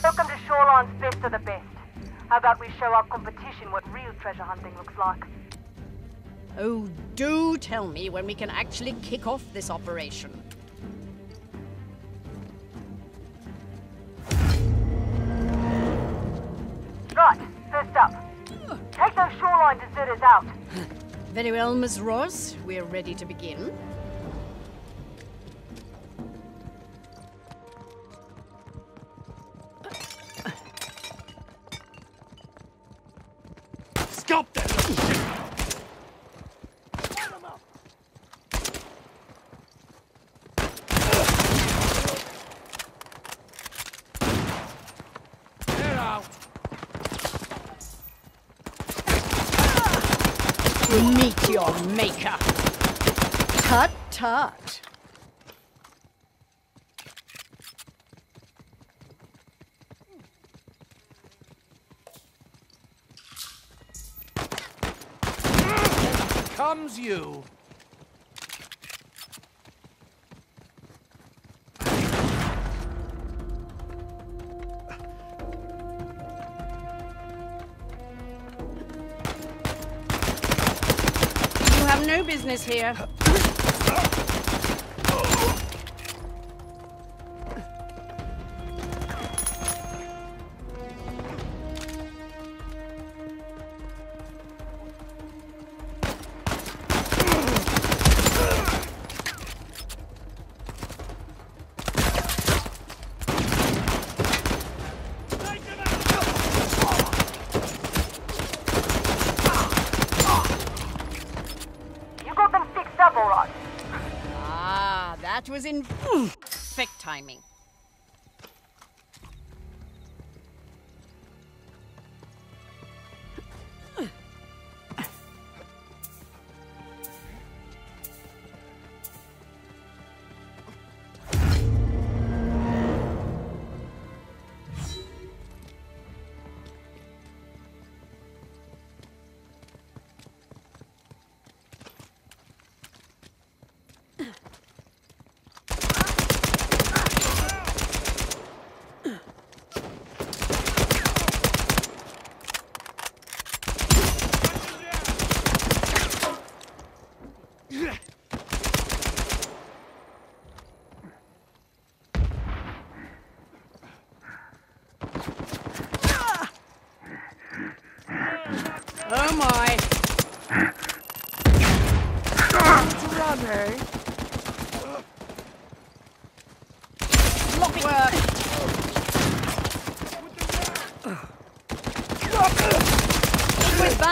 Welcome to Shoreline's best of the best. How about we show our competition what real treasure hunting looks like? Oh, do tell me when we can actually kick off this operation. Right, first up. Take those shoreline deserters out. Very well, Ms. Ross. We're ready to begin. Comes you. You have no business here. Was in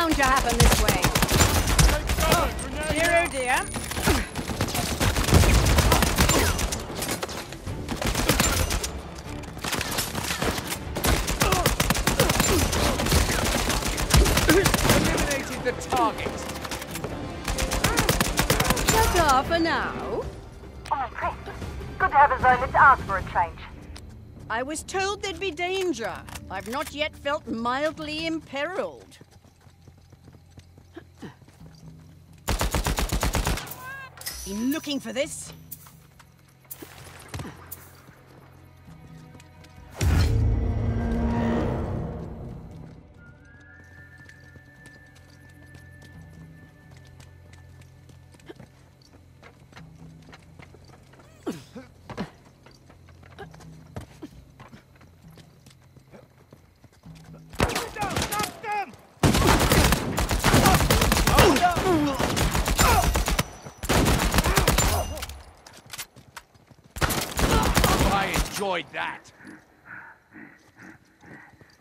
bound to happen this way. Dear oh dear. Eliminated the target. Ta-ta for now. Oh, I'm impressed. Good to have a zone that's asked for a change. I was told there'd be danger. I've not yet felt mildly imperiled. Been looking for this? That.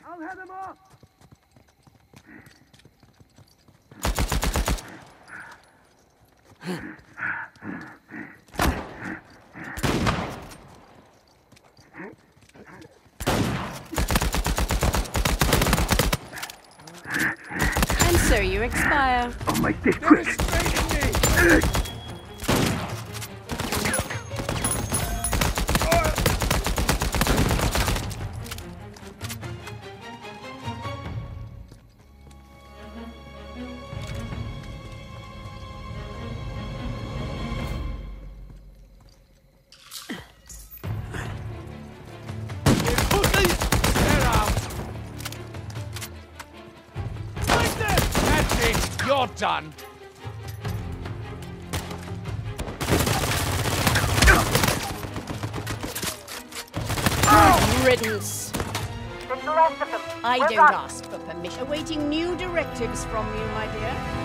I'll head them off. And so you expire. I'll make this quick. Restraining me. Riddance. The rest of them. I We're don't done. ask for permission. Awaiting new directives from you, my dear.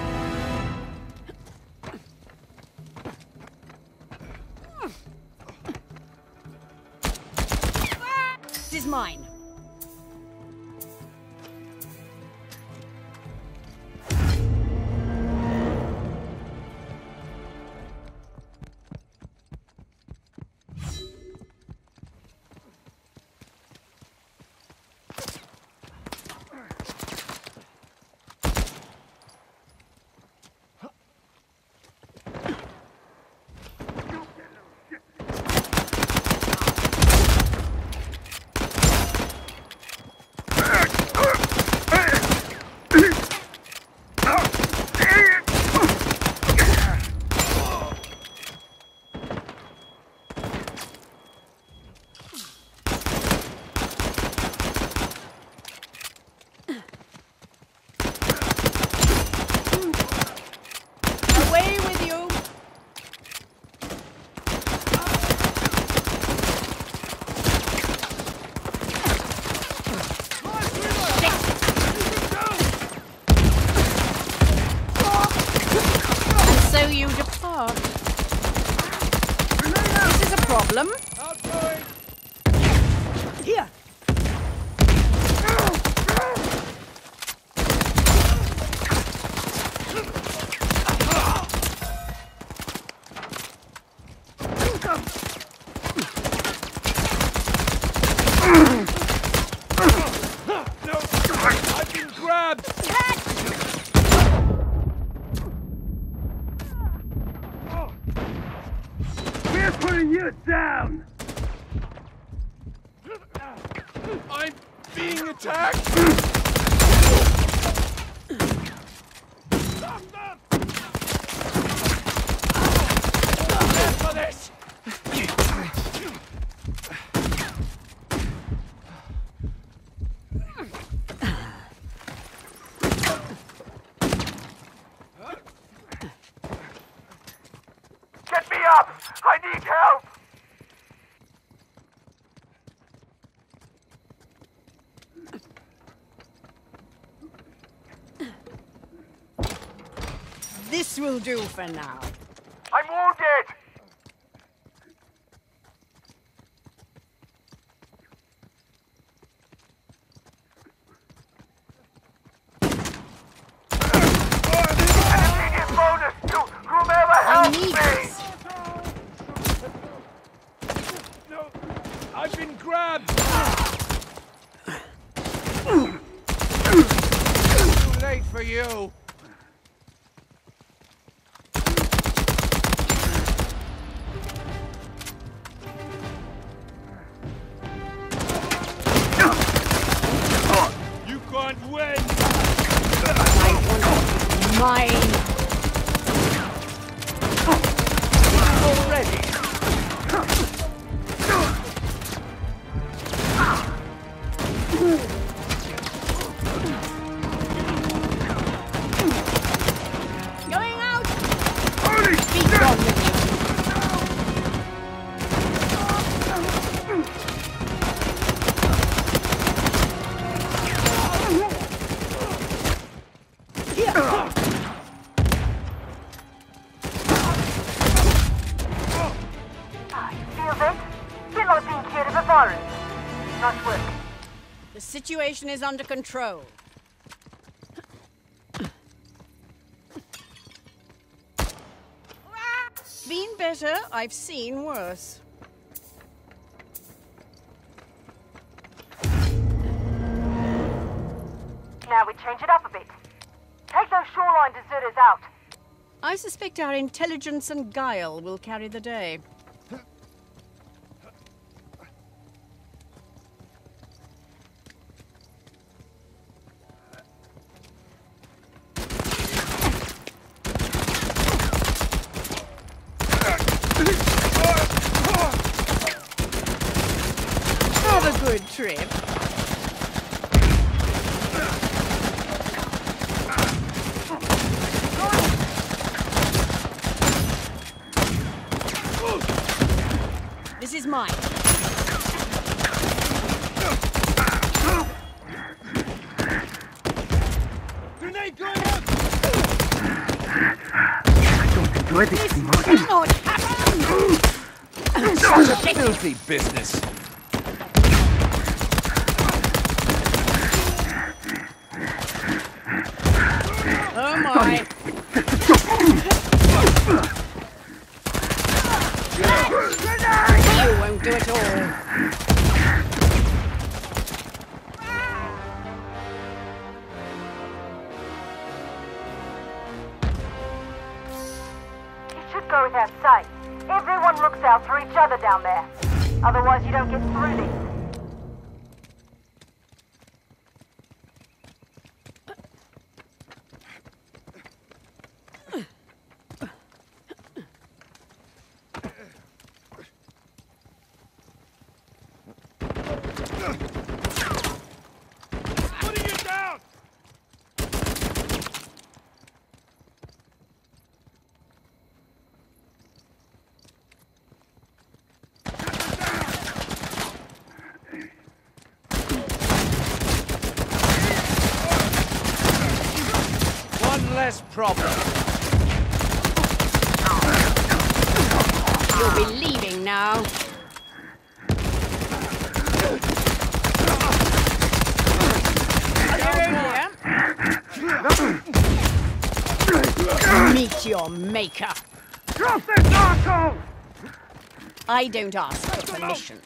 Being attacked. Stop them! For this. Get me up! I need help! This will do for now. I'm wounded! An immediate bonus to whomever I need this. No, I've been grabbed. Too late for you. You The situation is under control. Been better. I've seen worse. Now we change it up a bit. Take those shoreline deserters out. I suspect our intelligence and guile will carry the day. Have a good trip. mine. Going out! Enjoy this. Cannot happen! Filthy business. Problem. You'll be leaving now. Meet your maker. Drop this arsehole! I don't ask for permission.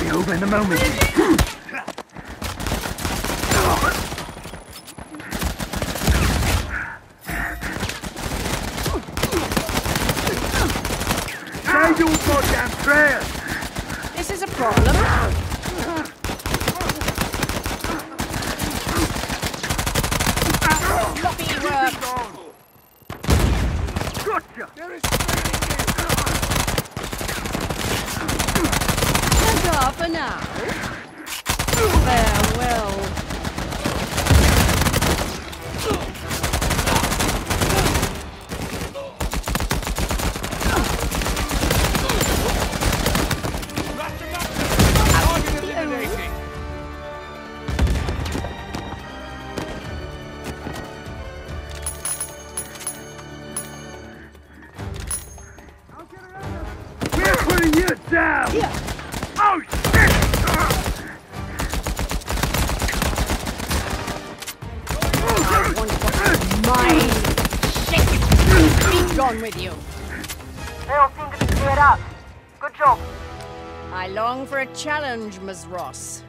Be over in a moment. Say your goddamn prayers! This is a problem. Gotcha! There is And off for now. Farewell.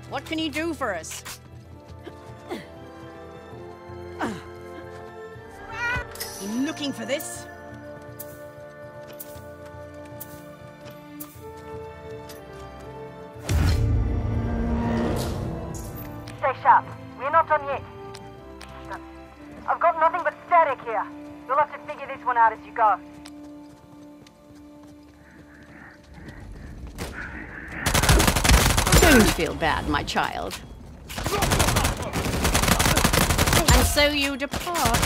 What can you do for us? Looking for this? Stay sharp. We're not done yet. I've got nothing but static here. You'll have to figure this one out as you go. Don't feel bad, my child. And so you depart.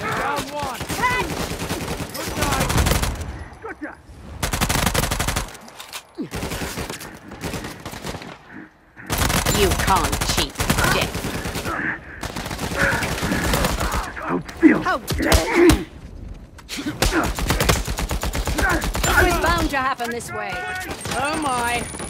Down one. Good night. Gotcha! You can't cheat death. Still! How dare you! It was bound to happen this way. Oh my.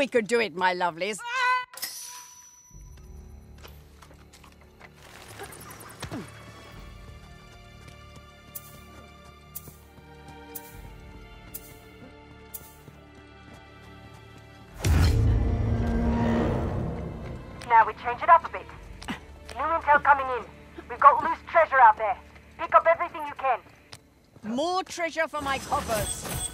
we could do it, my lovelies. Now we change it up a bit. New intel coming in. We've got loose treasure out there. Pick up everything you can. More treasure for my coffers.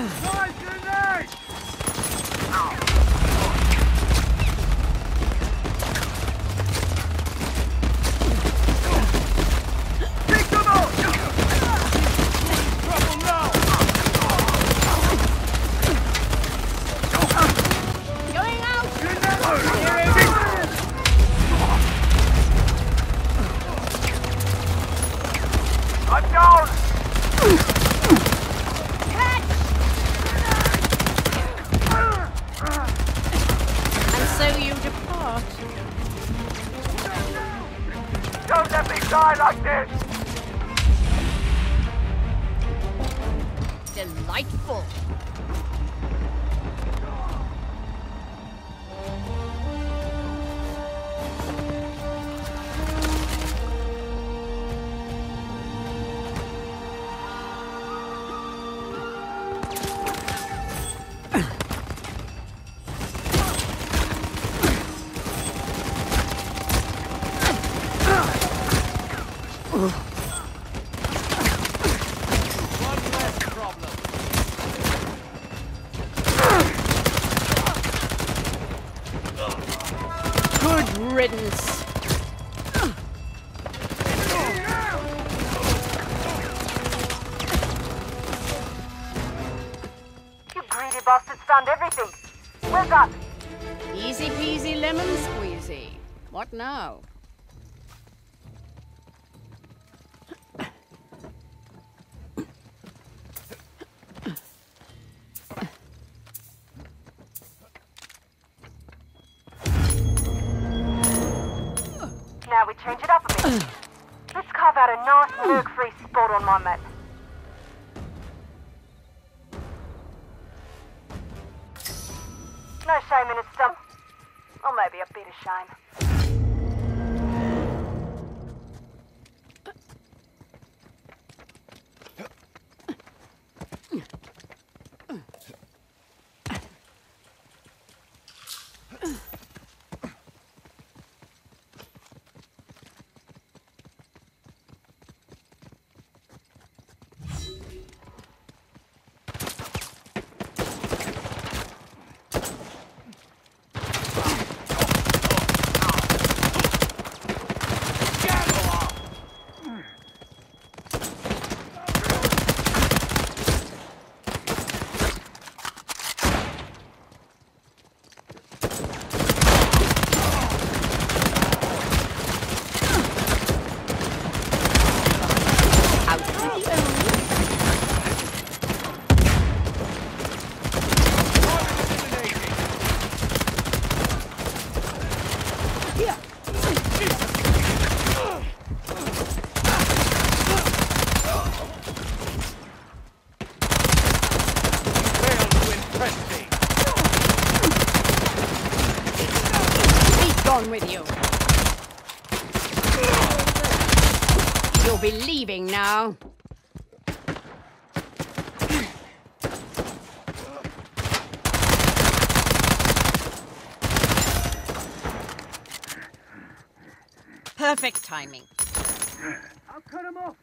Ah! No shame in a stump. Or maybe a bit of shame. Out with the old. Failed to impress me. Be gone with you. You'll be leaving now. Perfect timing. I'll cut him off.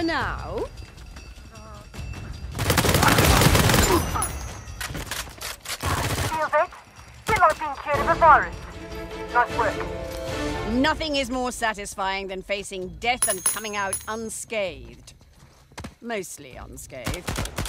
For now. Feels it? Bit being cured of a virus. Nice work. Nothing is more satisfying than facing death and coming out unscathed. Mostly unscathed.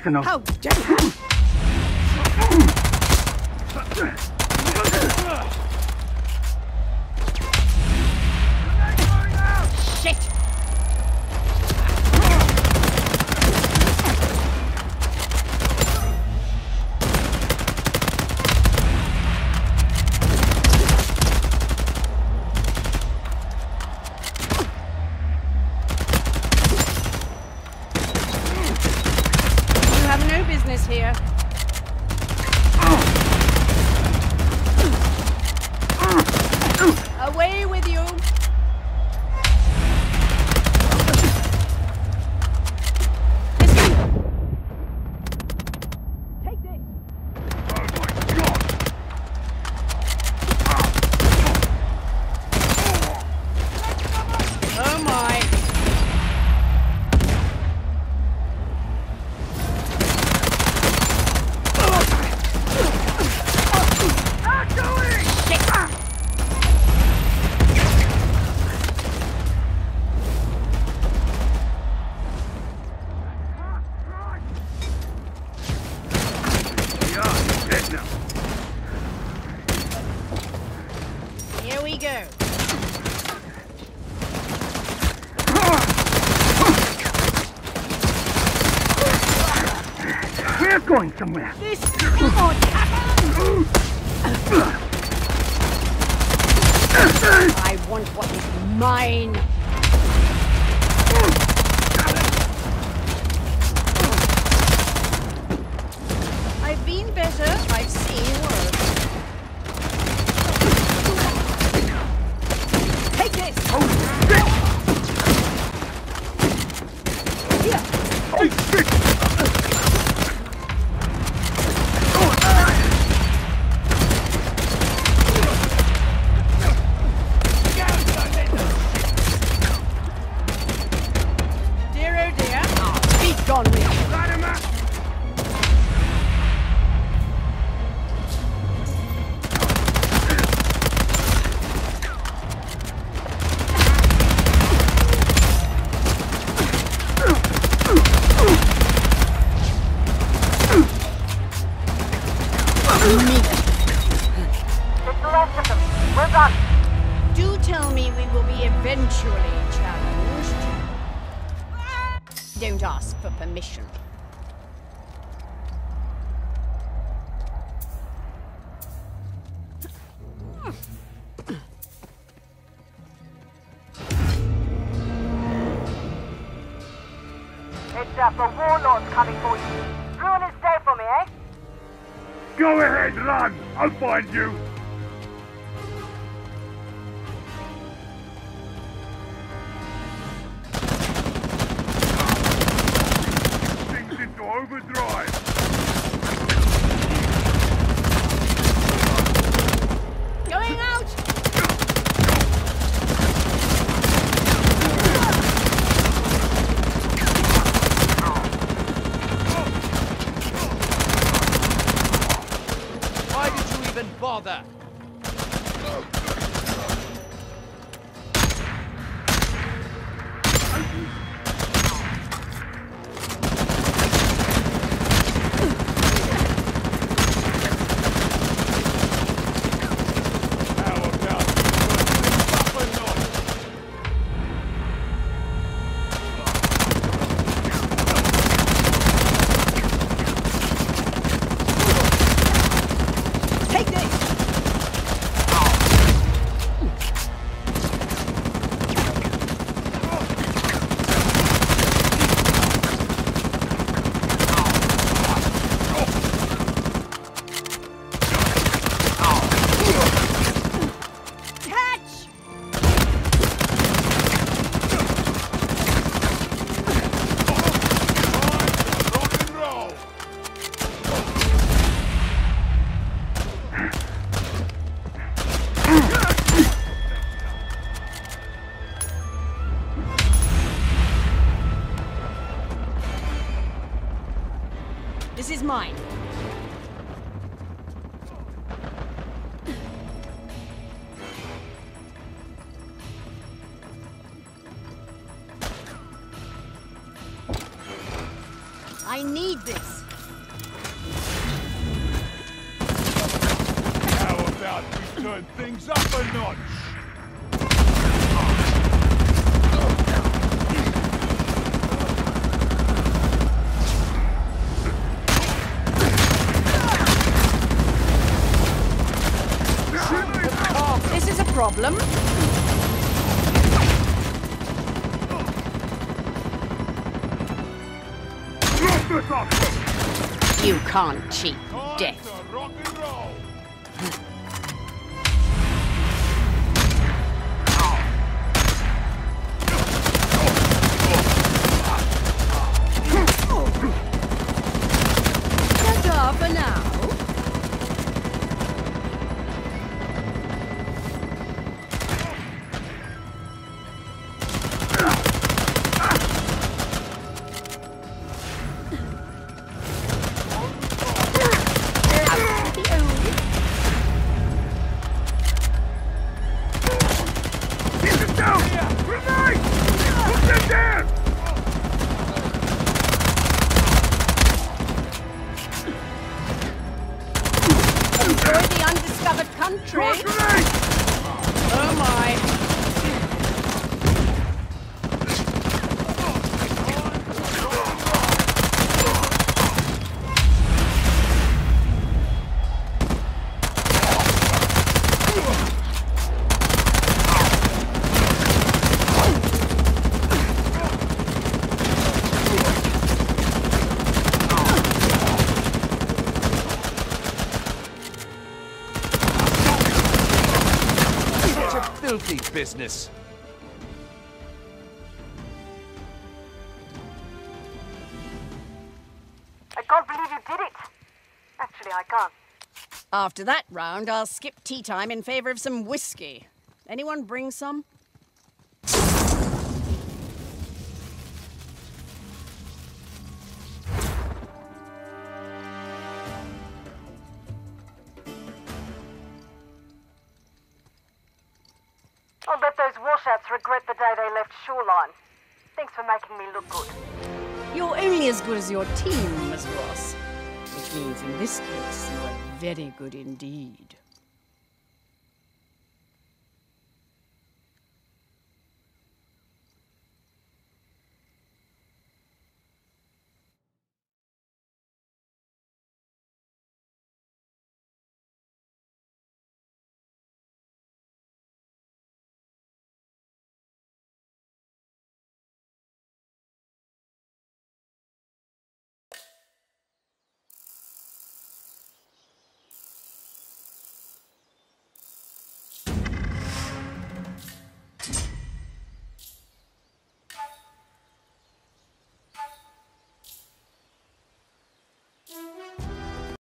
Personal. How dare you! Find you! Problem. Drop this off! You can't cheat death. Business. I can't believe you did it. Actually, I can't. After that round, I'll skip tea time in favor of some whiskey. Anyone bring some? Those washouts regret the day they left Shoreline. Thanks for making me look good. You're only as good as your team, Miss Ross. Which means in this case, you are very good indeed.